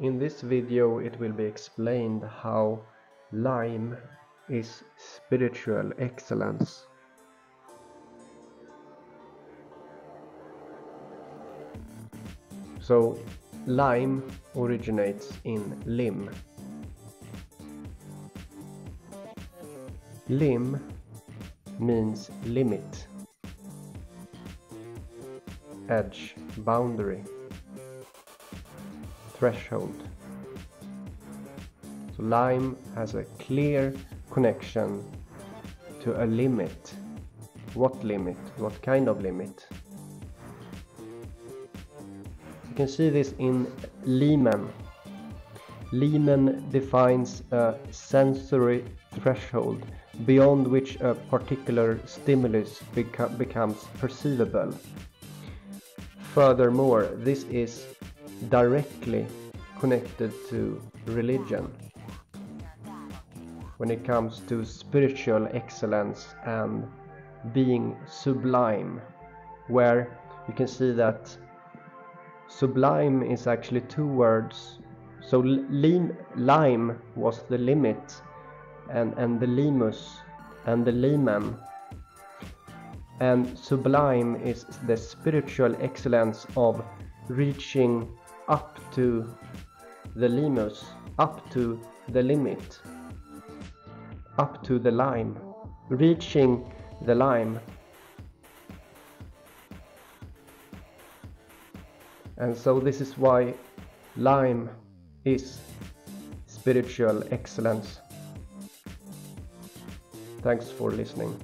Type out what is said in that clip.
In this video it will be explained how lime is spiritual excellence. So lime originates in lim. Lim means limit, edge, boundary, threshold. So lime has a clear connection to a limit. What limit? What kind of limit? You can see this in limen. Limen defines a sensory threshold beyond which a particular stimulus becomes perceivable. Furthermore, this is directly connected to religion. When it comes to spiritual excellence and being sublime where you can see that sublime is actually two words. So lime was the limit and, and the limus and the limen and sublime is the spiritual excellence of reaching up to the limus up to the limit up to the lime reaching the lime and so this is why lime is spiritual excellence Thanks for listening.